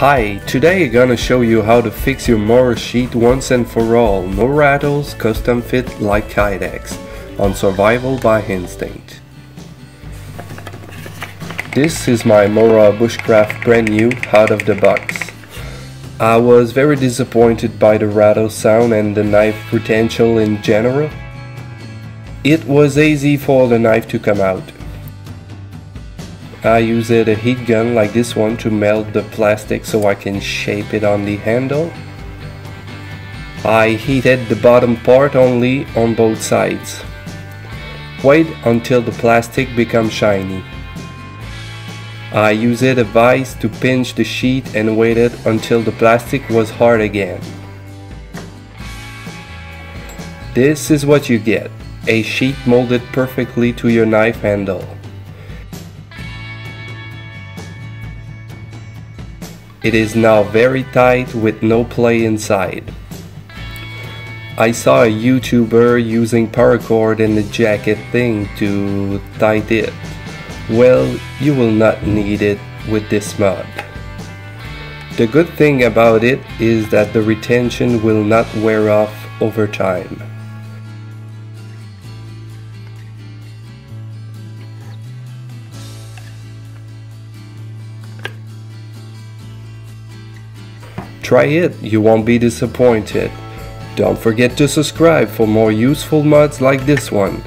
Hi, today I'm gonna show you how to fix your Mora sheet once and for all, no rattles, custom fit like Kydex, on Survival by Instinct. This is my Mora Bushcraft brand new, out of the box. I was very disappointed by the rattle sound and the knife potential in general. It was easy for the knife to come out. I used a heat gun like this one to melt the plastic so I can shape it on the handle. I heated the bottom part only on both sides. Wait until the plastic becomes shiny. I used a vise to pinch the sheet and waited until the plastic was hard again. This is what you get, a sheet molded perfectly to your knife handle. It is now very tight with no play inside. I saw a YouTuber using paracord and a jacket thing to tight it. Well, you will not need it with this mod. The good thing about it is that the retention will not wear off over time. Try it, you won't be disappointed. Don't forget to subscribe for more useful mods like this one.